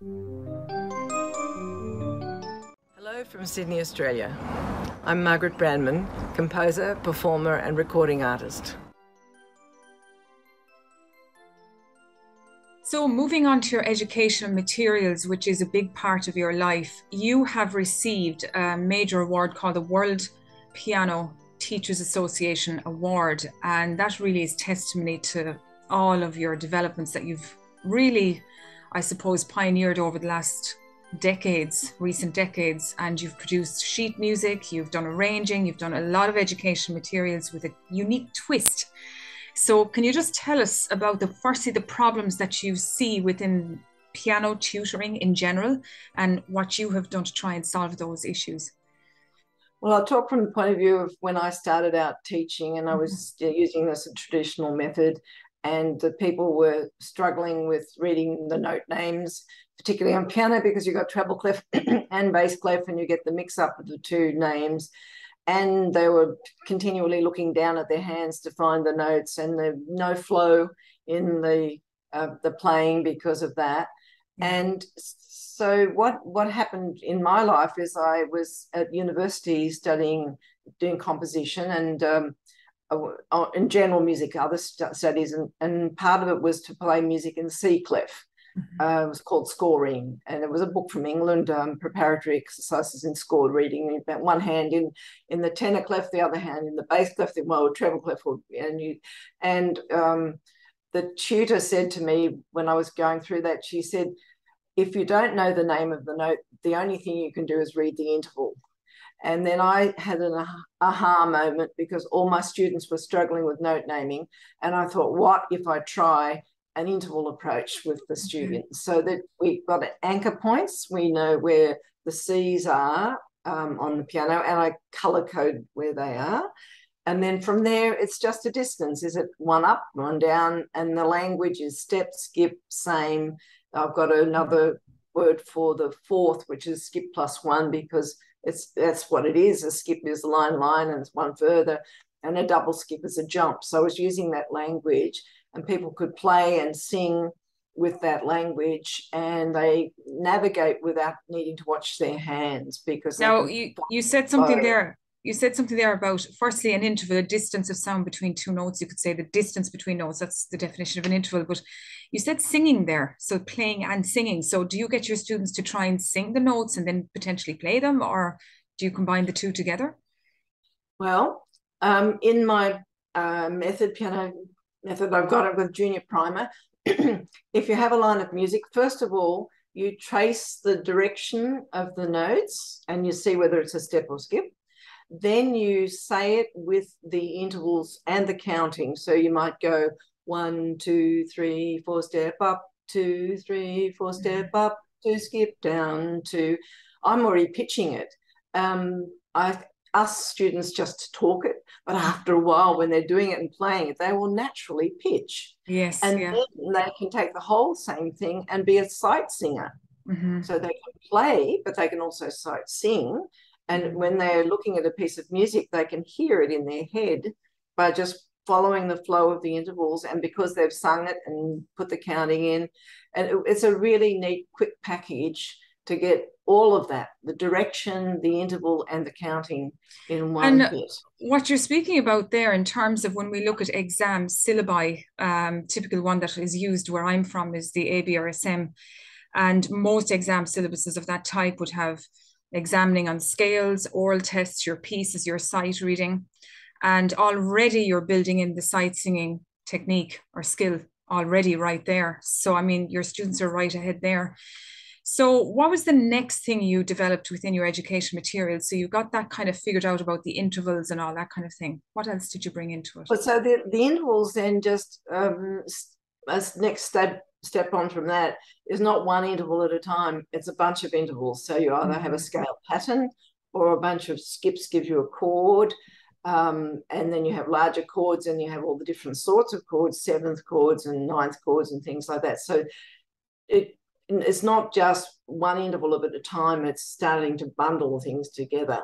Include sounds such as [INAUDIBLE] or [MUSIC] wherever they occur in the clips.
Hello from Sydney, Australia. I'm Margaret Brandman, composer, performer, and recording artist. So, moving on to your educational materials, which is a big part of your life, you have received a major award called the World Piano Teachers Association Award. And that really is testimony to all of your developments that you've really, I suppose, pioneered over the last decades, recent decades. And you've produced sheet music, you've done arranging, you've done a lot of education materials with a unique twist so, can you just tell us about the firstly the problems that you see within piano tutoring in general, and what you have done to try and solve those issues? Well, I'll talk from the point of view of when I started out teaching, and I was mm-hmm. using this traditional method, and the people were struggling with reading the note names, particularly on piano, because you've got treble clef [CLEARS THROAT] and bass clef, and you get the mix up of the two names. And they were continually looking down at their hands to find the notes and the no flow in the uh, the playing because of that. And so what what happened in my life is I was at university studying doing composition and um, in general music other studies and, and part of it was to play music in C clef Mm-hmm. Uh, it was called Scoring, and it was a book from England, um, preparatory exercises in score reading. About one hand in in the tenor clef, the other hand in the bass clef, the well, treble clef, and you, and um, the tutor said to me when I was going through that, she said, if you don't know the name of the note, the only thing you can do is read the interval. And then I had an aha moment because all my students were struggling with note naming. And I thought, what if I try an interval approach with the students so that we've got anchor points. We know where the C's are um, on the piano and I color code where they are. And then from there, it's just a distance. Is it one up, one down? And the language is step, skip, same. I've got another word for the fourth, which is skip plus one, because it's that's what it is. A skip is a line, line, and it's one further. And a double skip is a jump. So I was using that language and people could play and sing with that language and they navigate without needing to watch their hands because now you you said something there you said something there about firstly an interval a distance of sound between two notes you could say the distance between notes that's the definition of an interval but you said singing there so playing and singing so do you get your students to try and sing the notes and then potentially play them or do you combine the two together well um, in my uh, method piano method. I've got it with junior primer. [CLEARS THROAT] if you have a line of music, first of all, you trace the direction of the notes and you see whether it's a step or skip. Then you say it with the intervals and the counting. So you might go one, two, three, four, step up, two, three, four, step mm-hmm. up, two, skip down, two. I'm already pitching it. Um, I us students just talk it, but after a while, when they're doing it and playing it, they will naturally pitch. Yes. And yeah. then they can take the whole same thing and be a sight singer. Mm-hmm. So they can play, but they can also sight sing. And mm-hmm. when they're looking at a piece of music, they can hear it in their head by just following the flow of the intervals. And because they've sung it and put the counting in, and it's a really neat, quick package to get all of that the direction the interval and the counting in one and bit. what you're speaking about there in terms of when we look at exam syllabi um, typical one that is used where i'm from is the abrsm and most exam syllabuses of that type would have examining on scales oral tests your pieces your sight reading and already you're building in the sight singing technique or skill already right there so i mean your students are right ahead there so, what was the next thing you developed within your education materials? So, you got that kind of figured out about the intervals and all that kind of thing. What else did you bring into it? Well, so the, the intervals then just um, as next step step on from that is not one interval at a time. It's a bunch of intervals. So you either have a mm-hmm. scale pattern or a bunch of skips give you a chord. Um, and then you have larger chords and you have all the different sorts of chords, seventh chords and ninth chords and things like that. So it it's not just one interval of at a time, it's starting to bundle things together.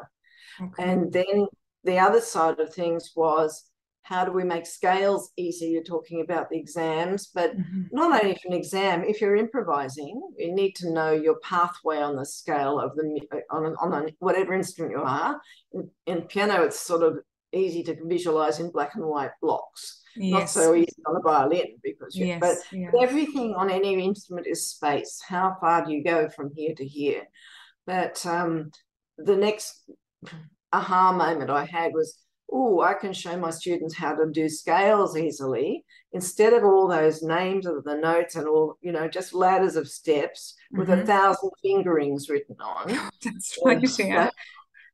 Okay. And then the other side of things was how do we make scales easy? You're talking about the exams, but mm-hmm. not only for an exam, if you're improvising, you need to know your pathway on the scale of the on, on whatever instrument you are. In, in, piano, it's sort of easy to visualize in black and white blocks. Yes. Not so easy on a violin because you, yes, but yeah. everything on any instrument is space. How far do you go from here to here? But um, the next aha moment I had was oh, I can show my students how to do scales easily instead of all those names of the notes and all, you know, just ladders of steps mm-hmm. with a mm-hmm. thousand fingerings written on. [LAUGHS] That's right. Yeah.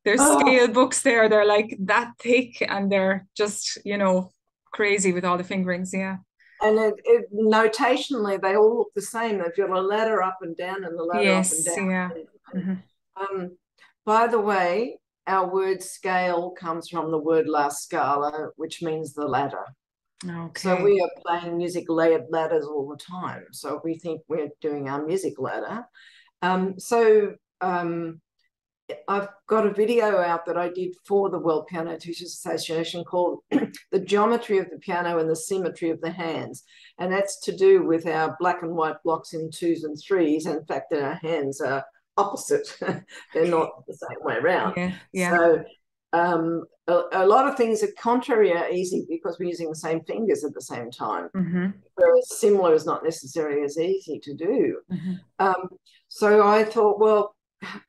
There's oh. scale books there. They're like that thick and they're just, you know, crazy with all the fingerings. Yeah. And it, it, notationally, they all look the same. They've got a ladder up and down and the ladder yes, up and down. Yeah. Mm-hmm. Um, by the way, our word scale comes from the word la scala, which means the ladder. Okay. So we are playing music layered ladders all the time. So we think we're doing our music ladder. Um, so um, I've got a video out that I did for the World Piano Teachers Association called [CLEARS THROAT] The Geometry of the Piano and the Symmetry of the Hands. And that's to do with our black and white blocks in twos and threes. In fact, that our hands are opposite. [LAUGHS] They're not the same way around. Yeah, yeah. So um, a, a, lot of things that contrary are easy because we're using the same fingers at the same time. Mm-hmm. Whereas similar is not necessarily as easy to do. Mm-hmm. Um, so I thought, well,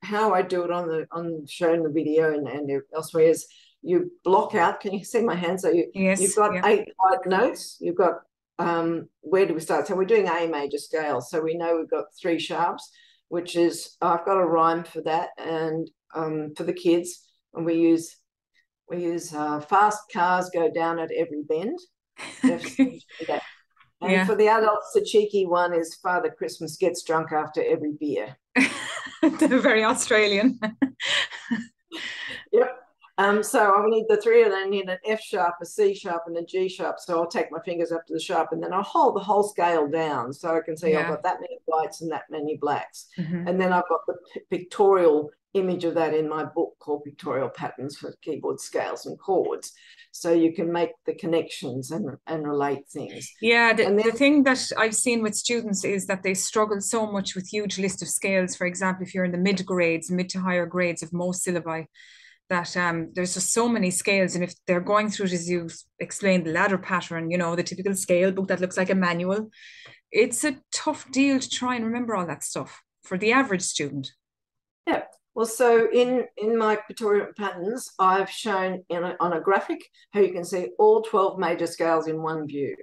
how I do it on the on showing the video and, and elsewhere is you block out. Can you see my hands? So you, yes, you've got yeah. eight white notes. You've got um, where do we start? So we're doing A major scale. So we know we've got three sharps which is I've got a rhyme for that, and um, for the kids, and we use we use uh, fast cars go down at every bend. [LAUGHS] and yeah. for the adults, the cheeky one is Father Christmas gets drunk after every beer. [LAUGHS] They're very Australian. [LAUGHS] yep. Um, so I need the three of them. I need an F sharp, a C sharp, and a G sharp. So I'll take my fingers up to the sharp, and then I'll hold the whole scale down, so I can see yeah. I've got that many whites and that many blacks. Mm-hmm. And then I've got the pictorial image of that in my book called Pictorial Patterns for Keyboard Scales and Chords. So you can make the connections and, and relate things. Yeah, the, then, the thing that I've seen with students is that they struggle so much with huge list of scales. For example, if you're in the mid grades, mid to higher grades of most syllabi, that um, there's just so many scales. And if they're going through as you explained, the ladder pattern, you know, the typical scale book that looks like a manual, it's a tough deal to try and remember all that stuff for the average student. Yeah. Well, so in, in my pictorial patterns, I've shown in a, on a graphic how you can see all 12 major scales in one view.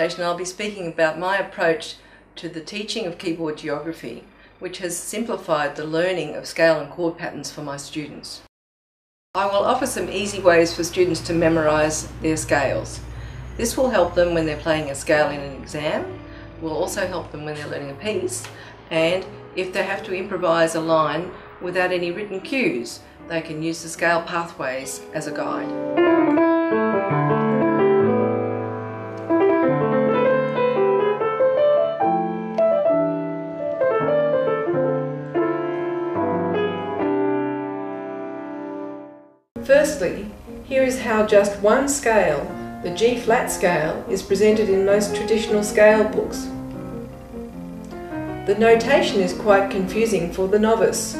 Presentation, I'll be speaking about my approach to the teaching of keyboard geography, which has simplified the learning of scale and chord patterns for my students. I will offer some easy ways for students to memorise their scales. This will help them when they're playing a scale in an exam, will also help them when they're learning a piece, and if they have to improvise a line without any written cues, they can use the scale pathways as a guide. Just one scale, the G flat scale, is presented in most traditional scale books. The notation is quite confusing for the novice.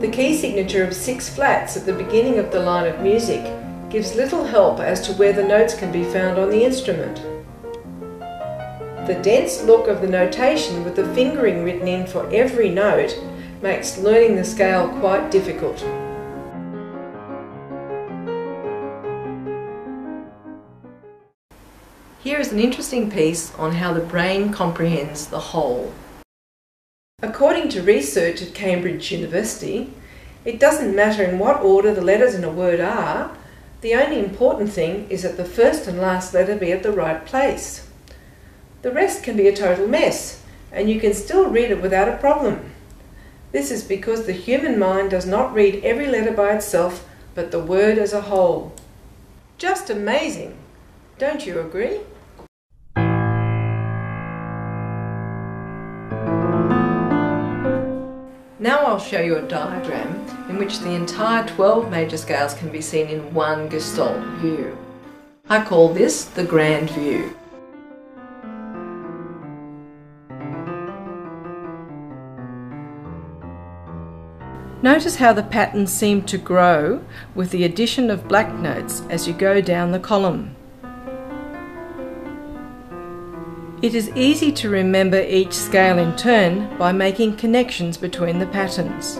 The key signature of six flats at the beginning of the line of music gives little help as to where the notes can be found on the instrument. The dense look of the notation with the fingering written in for every note makes learning the scale quite difficult. Here is an interesting piece on how the brain comprehends the whole. According to research at Cambridge University, it doesn't matter in what order the letters in a word are, the only important thing is that the first and last letter be at the right place. The rest can be a total mess, and you can still read it without a problem. This is because the human mind does not read every letter by itself, but the word as a whole. Just amazing! Don't you agree? Now I'll show you a diagram in which the entire 12 major scales can be seen in one Gestalt view. I call this the grand view. Notice how the patterns seem to grow with the addition of black notes as you go down the column. It is easy to remember each scale in turn by making connections between the patterns.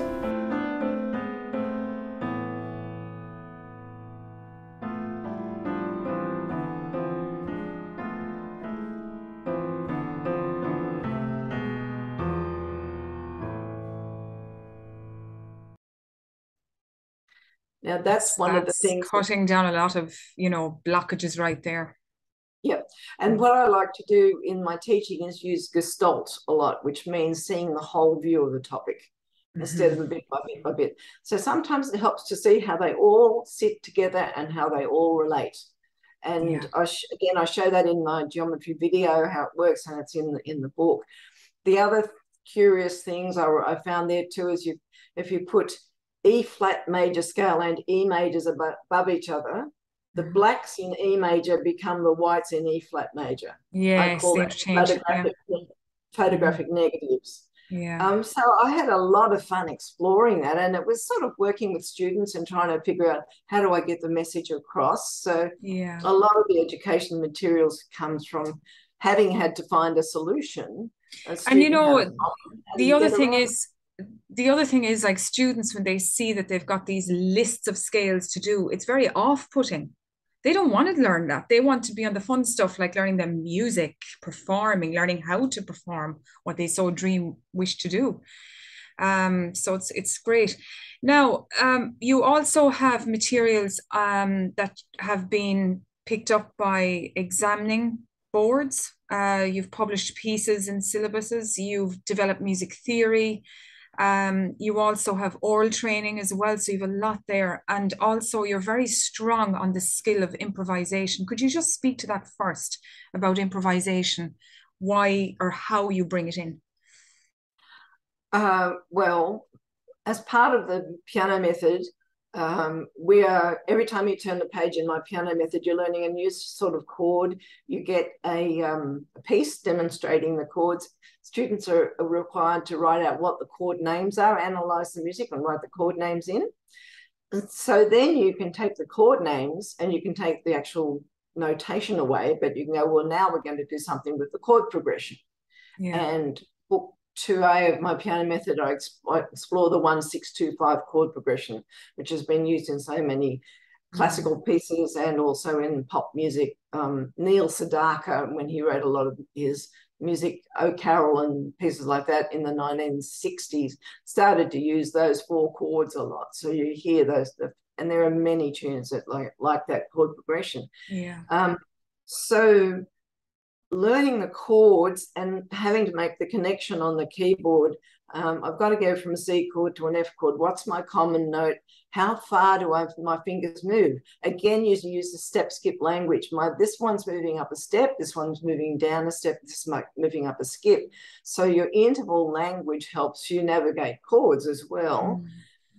Now that's one that's of the things cutting that, down a lot of you know blockages right there. Yeah. And what I like to do in my teaching is use gestalt a lot, which means seeing the whole view of the topic mm-hmm. instead of a bit by bit by bit. So sometimes it helps to see how they all sit together and how they all relate. And yeah. I sh- again, I show that in my geometry video how it works, and it's in the in the book. The other curious things I, I found there too is you if you put E flat major scale and E majors above, above each other, the blacks in E major become the whites in E flat major. Yeah, I call it photographic, photographic negatives. Yeah. Um, so I had a lot of fun exploring that, and it was sort of working with students and trying to figure out how do I get the message across. So yeah, a lot of the education materials comes from having had to find a solution. And you know, the other thing is the other thing is like students when they see that they've got these lists of scales to do it's very off-putting they don't want to learn that. They want to be on the fun stuff like learning the music, performing, learning how to perform what they so dream wish to do. Um, so it's it's great. Now um, you also have materials um, that have been picked up by examining boards. Uh, you've published pieces in syllabuses. You've developed music theory. Um, you also have oral training as well, so you have a lot there. And also, you're very strong on the skill of improvisation. Could you just speak to that first about improvisation, why or how you bring it in? Uh, well, as part of the piano method, um, we are every time you turn the page in my piano method you're learning a new sort of chord. You get a, um, a piece demonstrating the chords. Students are, are, required to write out what the chord names are analyze the music and write the chord names in. And so then you can take the chord names and you can take the actual notation away but you can go well now we're going to do something with the chord progression. Yeah. and book 2A of my piano method, I, explore the 1625 chord progression, which has been used in so many classical mm. pieces and also in pop music. Um, Neil Sedaka, when he wrote a lot of his music, O Carol and pieces like that in the 1960s, started to use those four chords a lot. So you hear those, and there are many tunes that like like that chord progression. Yeah. Um, so learning the chords and having to make the connection on the keyboard. Um, I've got to go from a C chord to an F chord. What's my common note? How far do I my fingers move? Again, you use the step skip language. My this one's moving up a step, this one's moving down a step, this is moving up a skip. So your interval language helps you navigate chords as well. Mm.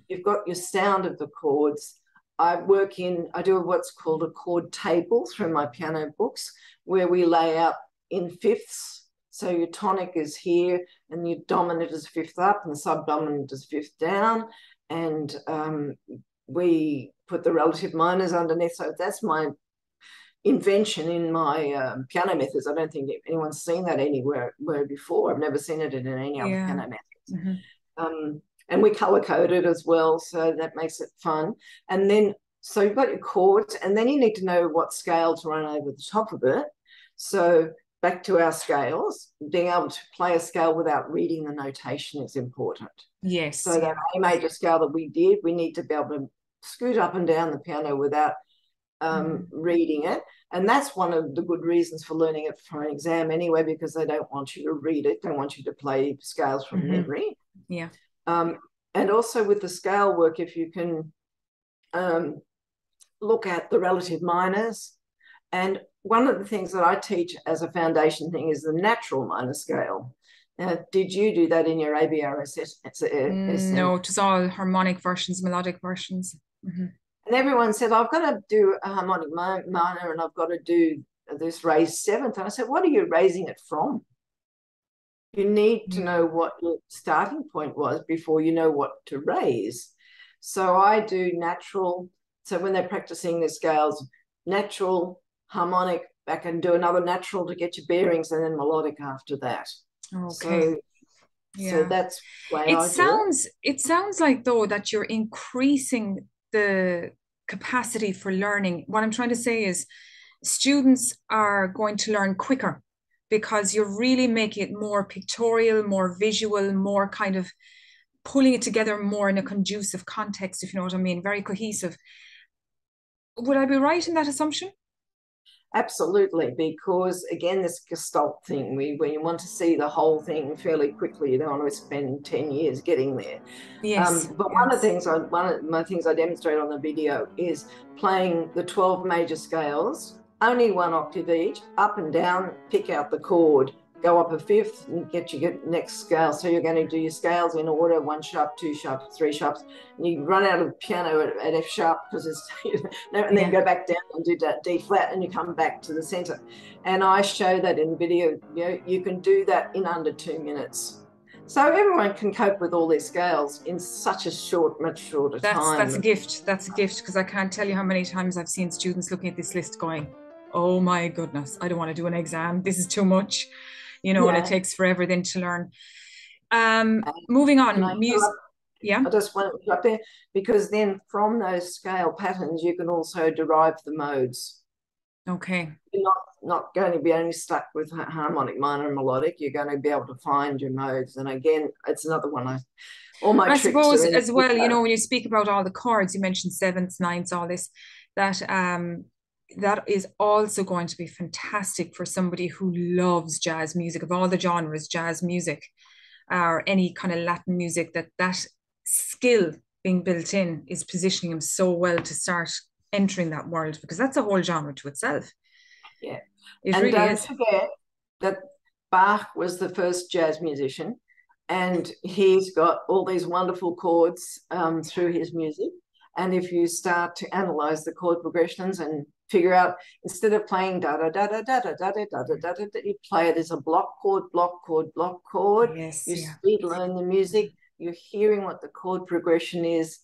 You've got your sound of the chords. I work in, I do what's called a chord table through my piano books, where we lay out in fifths. So your tonic is here, and your dominant is fifth up, and the subdominant is fifth down. and um, we put the relative minors underneath. So that's my invention in my um, piano methods. I don't think anyone's seen that anywhere before. I've never seen it in any other yeah. piano methods. Mm-hmm. Um, and we color code it as well, so that makes it fun. And then, so you've got your chords, and then you need to know what scale to run over the top of it. So back to our scales, being able to play a scale without reading the notation is important. Yes. So that A major scale that we did, we need to be able to scoot up and down the piano without um, mm. reading it. And that's one of the good reasons for learning it for an exam anyway, because they don't want you to read it. They want you to play scales from mm-hmm. memory. Yeah. Um, and also with the scale work, if you can um, look at the relative minors. And one of the things that I teach as a foundation thing is the natural minor scale. Uh, did you do that in your ABRS? Mm, no, it was all harmonic versions, melodic versions. Mm-hmm. And everyone said, I've got to do a harmonic minor and I've got to do this raised seventh. And I said, What are you raising it from? You need to mm. know what your starting point was before you know what to raise. So I do natural. So when they're practicing the scales, natural, harmonic, back and do another natural to get your bearings, and then melodic after that. Okay. So, yeah. so that's why it I sounds. It. it sounds like though that you're increasing the capacity for learning. What I'm trying to say is, students are going to learn quicker because you're really making it more pictorial, more visual, more kind of pulling it together more in a conducive context, if you know what I mean, very cohesive. Would I be right in that assumption? Absolutely, because again, this Gestalt thing, we when you want to see the whole thing fairly quickly, you don't want to spend ten years getting there. Yes. Um, but yes. one of the things I one of my things I demonstrate on the video is playing the twelve major scales only one octave each, up and down, pick out the chord, go up a fifth and get your next scale. So you're going to do your scales in order, one sharp, two sharp, three sharps. And you run out of the piano at, at F sharp because it's, [LAUGHS] you know, and then yeah. go back down and do that D flat and you come back to the center. And I show that in video, you know, you can do that in under two minutes. So everyone can cope with all their scales in such a short, much shorter that's, time. That's a gift. That's a gift because I can't tell you how many times I've seen students looking at this list going, oh my goodness, I don't want to do an exam. This is too much, you know, yeah. and it takes forever then to learn. Um, moving on, music. Yeah. I just want to up there because then from those scale patterns, you can also derive the modes. Okay. You're not, not going to be only stuck with harmonic, minor, and melodic. You're going to be able to find your modes. And again, it's another one I all my I suppose as well, you know, when you speak about all the chords, you mentioned sevenths, ninths, all this, that um that is also going to be fantastic for somebody who loves jazz music of all the genres jazz music or any kind of latin music that that skill being built in is positioning him so well to start entering that world because that's a whole genre to itself. Yeah. It and really don't is. forget that bach was the first jazz musician and he's got all these wonderful chords um, through his music. And if you start to analyze the chord progressions and figure out instead of playing da da da da da da da da da da da da you play it as a block chord, block chord, block chord. Yes, you yeah. speed learn the music. You're hearing what the chord progression is.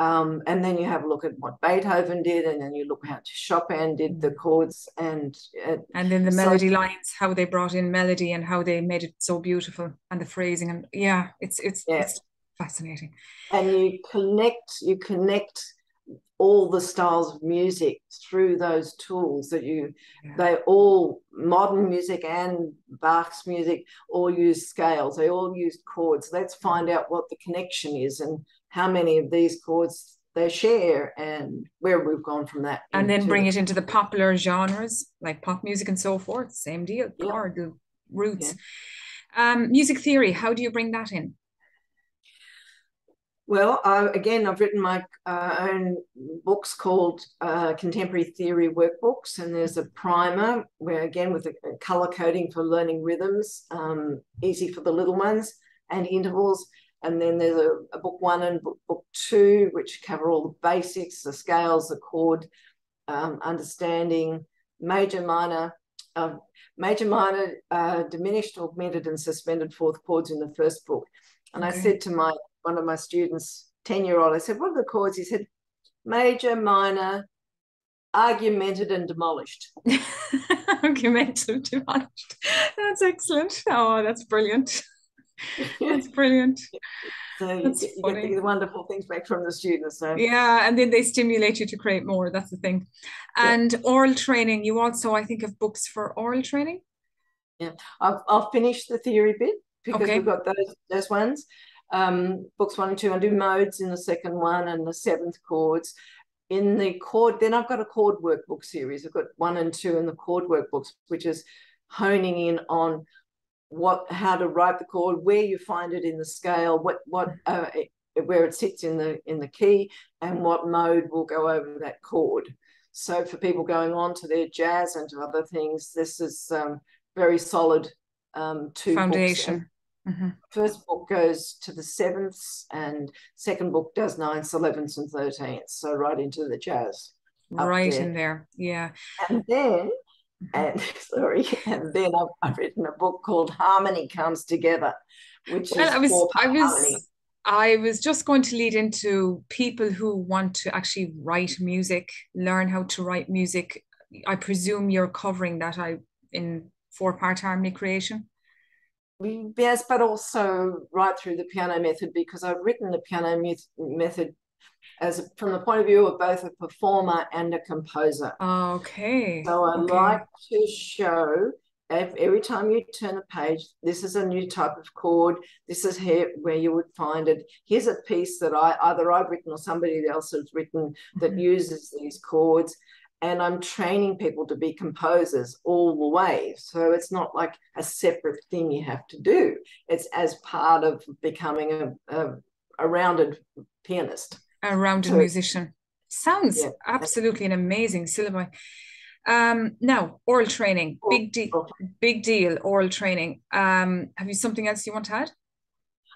Um, and then you have a look at what Beethoven did, and then you look how Chopin did the chords, and uh, and then the melody so, lines, how they brought in melody and how they made it so beautiful, and the phrasing, and yeah, it's it's, yeah. it's fascinating. And you connect, you connect all the styles of music through those tools that you yeah. they all modern music and bach's music all use scales they all use chords let's find out what the connection is and how many of these chords they share and where we've gone from that and then bring it into the popular genres like pop music and so forth same deal yeah. or the roots yeah. um, music theory how do you bring that in well, uh, again, I've written my uh, own books called uh, Contemporary Theory Workbooks, and there's a primer where, again, with color coding for learning rhythms, um, easy for the little ones, and intervals. And then there's a, a book one and book, book, two, which cover all the basics, the scales, the chord um, understanding, major, minor, uh, major, minor, uh, diminished, augmented, and suspended fourth chords in the first book. And okay. I said to my one of my students 10 year old, I said, What are the chords? He said, Major, minor, argumented, and demolished. [LAUGHS] argumented, and demolished. That's excellent. Oh, that's brilliant. that's [LAUGHS] brilliant. So that's you, you get the wonderful things back from the students. So. Yeah, and then they stimulate you to create more. That's the thing. And yeah. oral training, you also, I think, have books for oral training. Yeah, I've, I'll finish the theory bit because okay. we've got those those ones. Um, books one and two. I do modes in the second one and the seventh chords. In the chord, then I've got a chord workbook series. I've got one and two in the chord workbooks, which is honing in on what how to write the chord, where you find it in the scale, what what uh, where it sits in the in the key, and what mode will go over that chord. So for people going on to their jazz and to other things, this is um, very solid um, two foundation. Mm-hmm. First book goes to the sevenths, and second book does ninths, elevenths, and thirteenths. So right into the jazz. Right there. in there, yeah. And then, mm-hmm. and [LAUGHS] sorry, and then I've, I've, written a book called Harmony Comes Together, which well, is I was, I was, harmony. I was just going to lead into people who want to actually write music, learn how to write music. I presume you're covering that. I in four part harmony creation? Yes, but also right through the piano method because I've written the piano method as from the point of view of both a performer and a composer. Okay. So I okay. like to show every time you turn a page, this is a new type of chord. This is here where you would find it. Here's a piece that I either I've written or somebody else has written that mm-hmm. uses these chords and I'm training people to be composers all the way. So it's not like a separate thing you have to do. It's as part of becoming a, a, a rounded pianist. A rounded so, musician. Sounds yeah. absolutely an amazing syllabi. Um, now, oral training, big deal, big deal, oral training. Um, have you something else you want to add?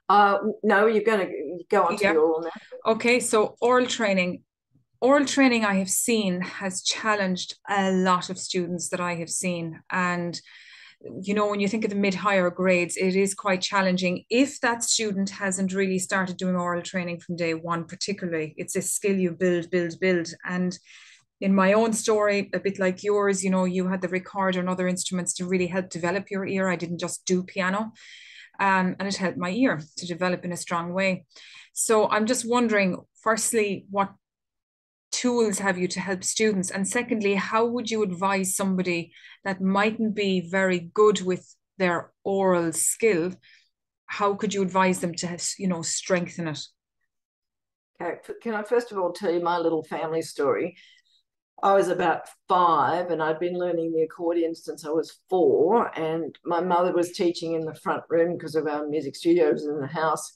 Uh, no, you're going to go on to yeah. oral now. Okay, so oral training oral training I have seen has challenged a lot of students that I have seen. And, you know, when you think of the mid higher grades, it is quite challenging. If that student hasn't really started doing oral training from day one, particularly, it's a skill you build, build, build. And in my own story, a bit like yours, you know, you had the recorder and other instruments to really help develop your ear. I didn't just do piano. Um, and it helped my ear to develop in a strong way. So I'm just wondering, firstly, what tools have you to help students? And secondly, how would you advise somebody that mightn't be very good with their oral skill? How could you advise them to, you know, strengthen it? Okay, can I first of all tell you my little family story? I was about five and I'd been learning the accordion since I was four. And my mother was teaching in the front room because of our music studios in the house.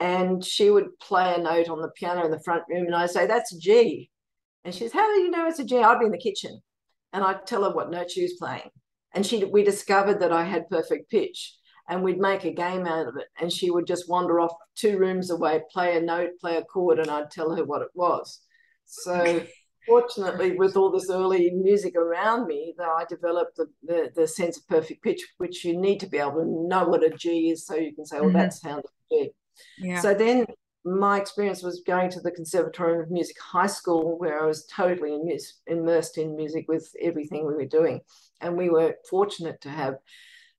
And she would play a note on the piano in the front room, and I'd say, That's G. And she says, How do you know it's a G? I'd be in the kitchen and I'd tell her what note she was playing. And she we discovered that I had perfect pitch and we'd make a game out of it. And she would just wander off two rooms away, play a note, play a chord, and I'd tell her what it was. So [LAUGHS] fortunately, with all this early music around me, that I developed the, the, the, sense of perfect pitch, which you need to be able to know what a G is so you can say, well, mm-hmm. that sounds G. Yeah. So then my experience was going to the Conservatorium of Music High School, where I was totally immersed in music with everything we were doing. And we were fortunate to have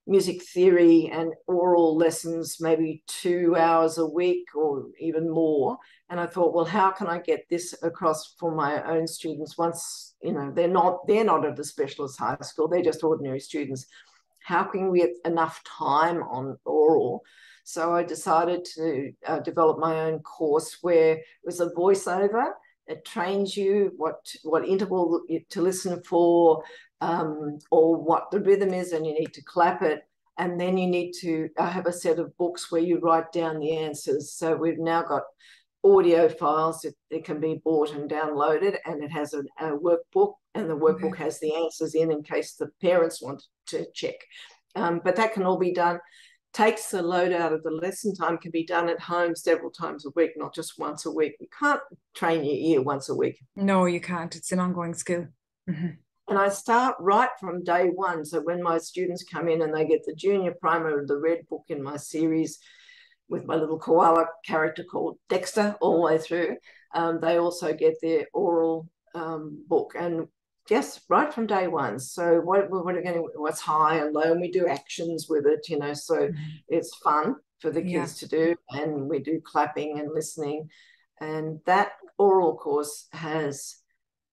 music theory and oral lessons, maybe two hours a week or even more. And I thought, well, how can I get this across for my own students once, you know, they're not they're not at a specialist high school, they're just ordinary students. How can we get enough time on oral so I decided to uh, develop my own course where it was a voiceover. It trains you what what interval to listen for, um, or what the rhythm is, and you need to clap it. And then you need to uh, have a set of books where you write down the answers. So we've now got audio files that, that can be bought and downloaded, and it has a, a workbook, and the workbook okay. has the answers in in case the parents want to check. Um, but that can all be done takes the load out of the lesson time can be done at home several times a week, not just once a week. You can't train your ear once a week. No, you can't. It's an ongoing skill. Mm-hmm. And I start right from day one. So when my students come in and they get the junior primer, of the red book in my series, with my little koala character called Dexter all the way through. Um, they also get their oral um, book and yes, right from day one. So what we're going to what's high and low, and we do actions with it, you know. So mm-hmm. it's fun for the kids yeah. to do, and we do clapping and listening, and that oral course has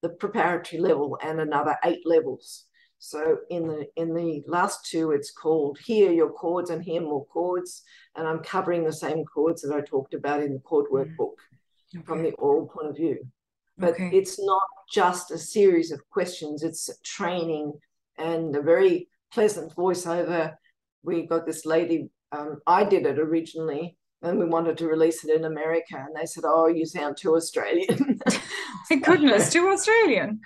the preparatory level and another eight levels. So in the in the last two, it's called Hear Your Chords and Hear More Chords, and I'm covering the same chords that I talked about in the chord mm. workbook okay. from the oral point of view. But okay. it's not just a series of questions; it's training and a very pleasant voiceover. We got this lady. Um, I did it originally, and we wanted to release it in America, and they said, "Oh, you sound too Australian." [LAUGHS] Thank goodness, too Australian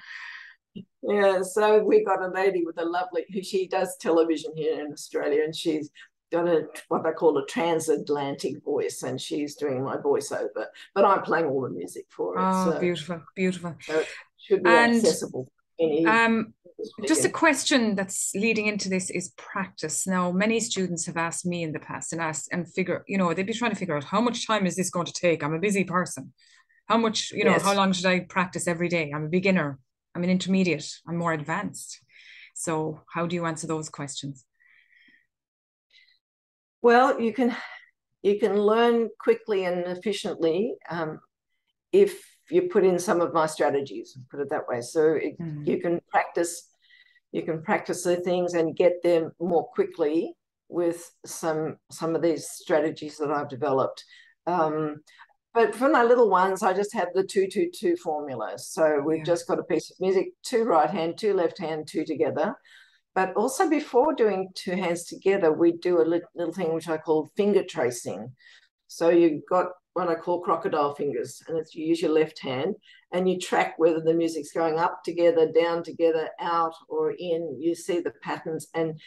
yeah, so we got a lady with a lovely she does television here in Australia, and she's got a what they call a transatlantic voice, and she's doing my voiceover. But I'm playing all the music for it. Oh, so, beautiful, beautiful. So it should be and, accessible. Um, just a question that's leading into this is practice. Now, many students have asked me in the past and asked and figure, you know, they'd be trying to figure out how much time is this going to take? I'm a busy person. How much, you know, yes. how long should I practice every day? I'm a beginner. I'm an intermediate, I'm more advanced. So, how do you answer those questions? Well, you can you can learn quickly and efficiently um, if you put in some of my strategies. Put it that way. So it, mm-hmm. you can practice you can practice the things and get them more quickly with some some of these strategies that I've developed. Um, but for my little ones, I just have the two, two, two formula. So we've yeah. just got a piece of music, two right hand, two left hand, two together. But also before doing two hands together, we do a little thing which I call finger tracing. So you've got what I call crocodile fingers, and it's you use your left hand and you track whether the music's going up together, down together, out or in. You see the patterns, and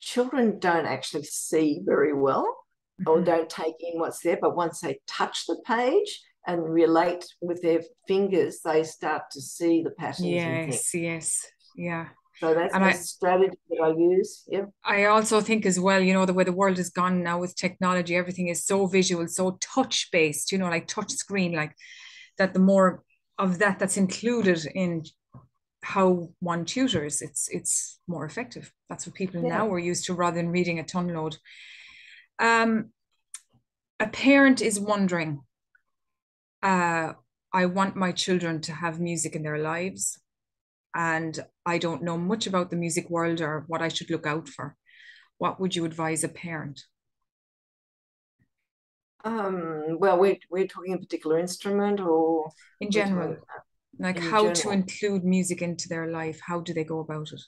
children don't actually see very well or mm-hmm. don't take in what's there. But once they touch the page and relate with their fingers, they start to see the patterns. Yes, yes, yeah. So that's and I, strategy that I use. Yeah. I also think as well, you know, the way the world has gone now with technology, everything is so visual, so touch based, you know, like touch screen, like that the more of that that's included in how one tutors, it's it's more effective. That's what people yeah. now are used to rather than reading a ton load. Um, a parent is wondering, uh, I want my children to have music in their lives, and I don't know much about the music world or what I should look out for. What would you advise a parent? Um, well, we're, we're talking a particular instrument or in general, like in how general. to include music into their life. How do they go about it?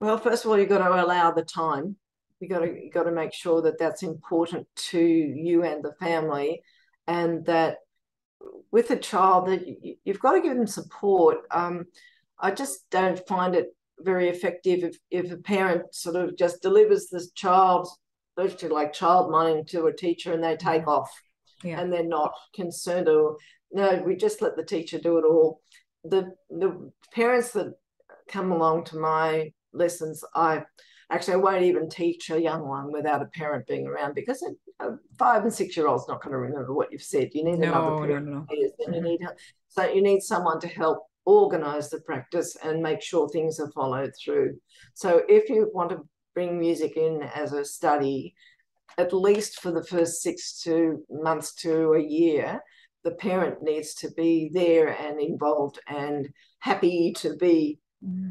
Well, first of all, you've got to allow the time you got to you got to make sure that that's important to you and the family and that with a child that you, have got to give them support um, i just don't find it very effective if, if a parent sort of just delivers this child literally like child minding to a teacher and they take off yeah. and they're not concerned or no we just let the teacher do it all the the parents that come along to my lessons i Actually, I won't even teach a young one without a parent being around because a five and six year old's not going to remember what you've said. You need no, another parent. No, no. You mm-hmm. need so you need someone to help organize the practice and make sure things are followed through. So if you want to bring music in as a study, at least for the first six to months to a year, the parent needs to be there and involved and happy to be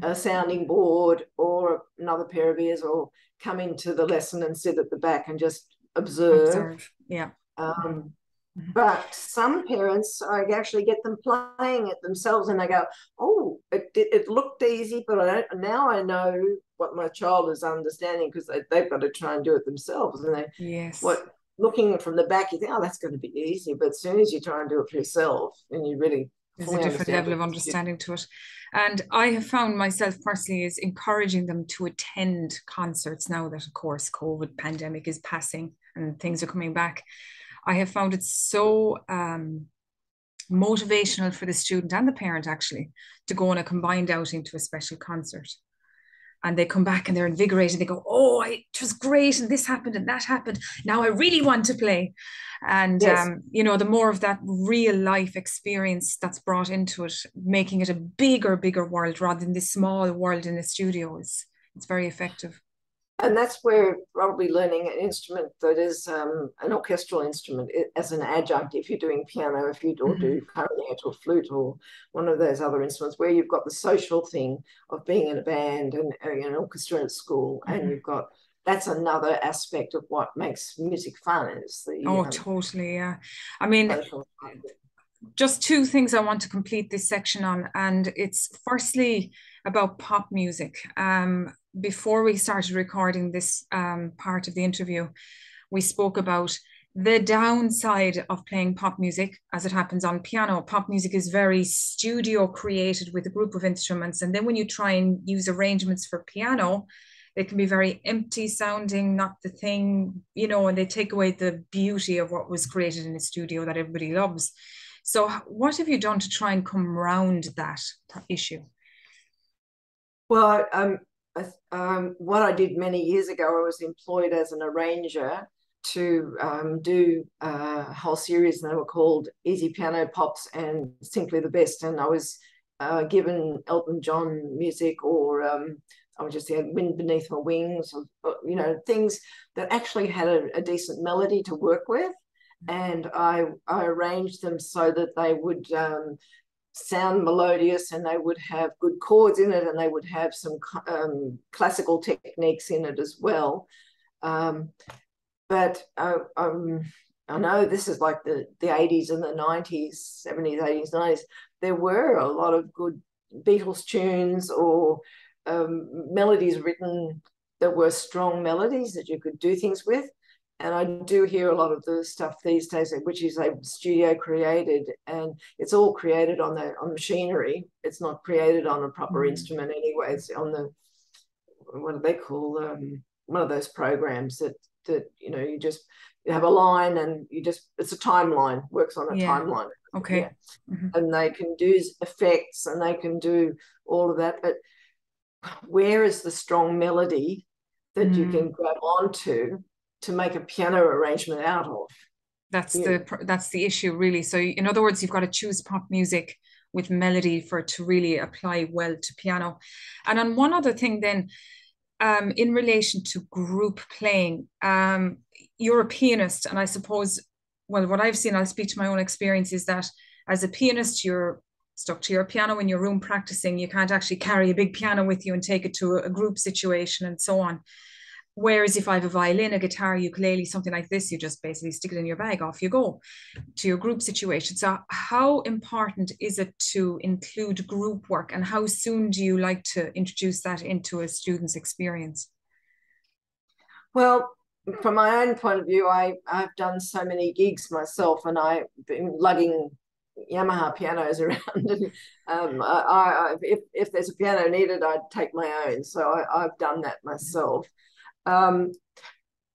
a sounding board or another pair of ears or come into the lesson and sit at the back and just observe. observe. Yeah. Um, mm-hmm. but some parents, I actually get them playing it themselves and they go, oh, it, it looked easy, but I don't. now I know what my child is understanding because they, they've got to try and do it themselves. And they, yes. what looking from the back, you think, oh, that's going to be easy. But as soon as you try and do it for yourself and you really there's a different level of understanding to it. And I have found myself personally is encouraging them to attend concerts now that, of course, COVID pandemic is passing and things are coming back. I have found it so um, motivational for the student and the parent actually to go on a combined outing to a special concert. And they come back and they're invigorated. They go, "Oh, I, it was great, and this happened and that happened. Now I really want to play." And yes. um, you know, the more of that real life experience that's brought into it, making it a bigger, bigger world rather than this small world in the studio is it's very effective and that's where probably learning an instrument that is um, an orchestral instrument as an adjunct if you're doing piano if you do, mm-hmm. do clarinet or flute or one of those other instruments where you've got the social thing of being in a band and uh, an orchestra at school mm-hmm. and you've got that's another aspect of what makes music fun is the oh um, totally yeah i mean just two things i want to complete this section on and it's firstly about pop music um before we started recording this um, part of the interview, we spoke about the downside of playing pop music as it happens on piano. Pop music is very studio created with a group of instruments. And then when you try and use arrangements for piano, they can be very empty sounding, not the thing, you know, and they take away the beauty of what was created in the studio that everybody loves. So, what have you done to try and come around that issue? Well, um, um, what I did many years ago, I was employed as an arranger to um, do a whole series, and they were called Easy Piano Pops and Simply the Best. And I was uh, given Elton John music, or um, I was just say Wind Beneath My Wings, or, you know, things that actually had a, a decent melody to work with. And I, I arranged them so that they would um, sound melodious and they would have good chords in it and they would have some um, classical techniques in it as well. Um, but uh, um, I know this is like the, the 80s and the 90s, 70s, 80s, 90s. There were a lot of good Beatles tunes or um, melodies written that were strong melodies that you could do things with and I do hear a lot of the stuff these days, which is a studio created, and it's all created on the on machinery. It's not created on a proper mm. instrument anyway. It's on the what do they call um, one of those programs that that you know you just you have a line and you just it's a timeline works on a yeah. timeline. Okay, yeah. mm-hmm. and they can do effects and they can do all of that, but where is the strong melody that mm. you can grab onto to make a piano arrangement out of. That's yeah. the that's the issue really. So in other words, you've got to choose pop music with melody for it to really apply well to piano. And on one other thing then, um, in relation to group playing, um, you're a pianist, and I suppose, well, what I've seen, I'll speak to my own experience, is that as a pianist, you're stuck to your piano in your room practicing. You can't actually carry a big piano with you and take it to a group situation and so on. Whereas if I have a violin, a guitar, ukulele, something like this, you just basically stick it in your bag, off you go to your group situation. So, how important is it to include group work, and how soon do you like to introduce that into a student's experience? Well, from my own point of view, I, I've done so many gigs myself, and I've been lugging Yamaha pianos [LAUGHS] around. And, um, I, I, if, if there's a piano needed, I'd take my own. So I, have done that myself. Um,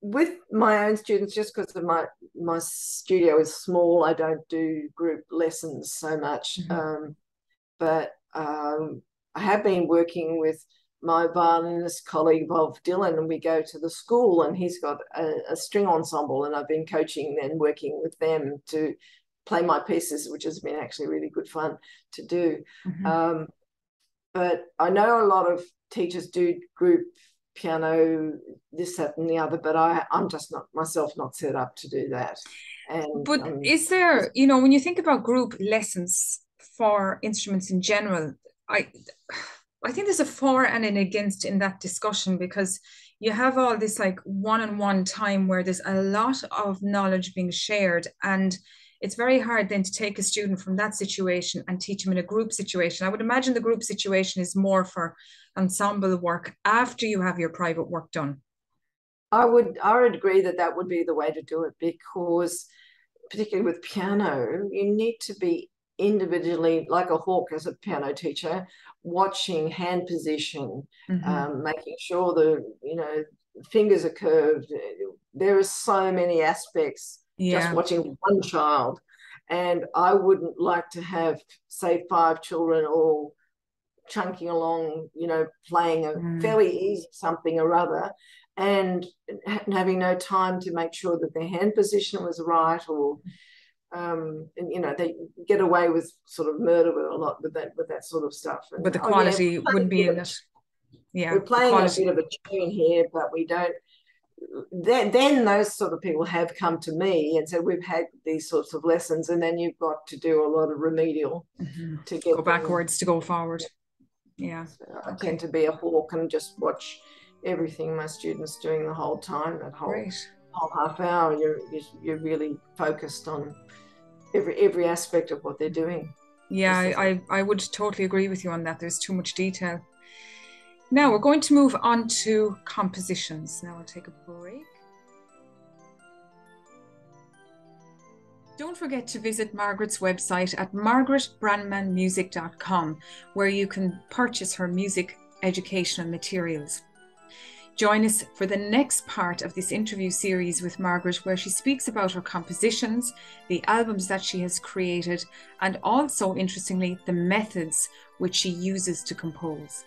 with my own students, just because of my my studio is small, I don't do group lessons so much. Mm-hmm. Um, but um, I have been working with my violinist colleague Bob Dylan, and we go to the school, and he's got a, a, string ensemble, and I've been coaching and working with them to play my pieces, which has been actually really good fun to do. Mm-hmm. Um, but I know a lot of teachers do group piano, this, that, and the other, but I, I'm just not myself not set up to do that. And but um, is there, you know, when you think about group lessons for instruments in general, I I think there's a for and an against in that discussion because you have all this like one-on-one time where there's a lot of knowledge being shared and it's very hard then to take a student from that situation and teach them in a group situation. I would imagine the group situation is more for ensemble work after you have your private work done. I would I would agree that that would be the way to do it because particularly with piano, you need to be individually like a hawk as a piano teacher watching hand position mm-hmm. um, making sure the you know fingers are curved there are so many aspects yeah. just watching one child. And I wouldn't like to have, say, five children all chunking along, you know, playing a mm. fairly easy something or other, and having no time to make sure that their hand position was right or um, and you know they get away with sort of murder with a lot with that with that sort of stuff. And, but the quality oh, yeah, wouldn't be in it. Yeah, we're playing a bit of a tune here, but we don't. Then, then those sort of people have come to me and said we've had these sorts of lessons, and then you've got to do a lot of remedial mm-hmm. to get go backwards to go forward. Yeah, so I okay. tend to be a hawk and just watch everything my students doing the whole time. That whole Great. whole half hour, you're you're really focused on every every aspect of what they're doing. Yeah, I, I, I would totally agree with you on that. There's too much detail. Now we're going to move on to compositions. Now I'll take a break. Don't forget to visit Margaret's website at margaretbrandmanmusic.com, where you can purchase her music educational materials. Join us for the next part of this interview series with Margaret, where she speaks about her compositions, the albums that she has created, and also, interestingly, the methods which she uses to compose.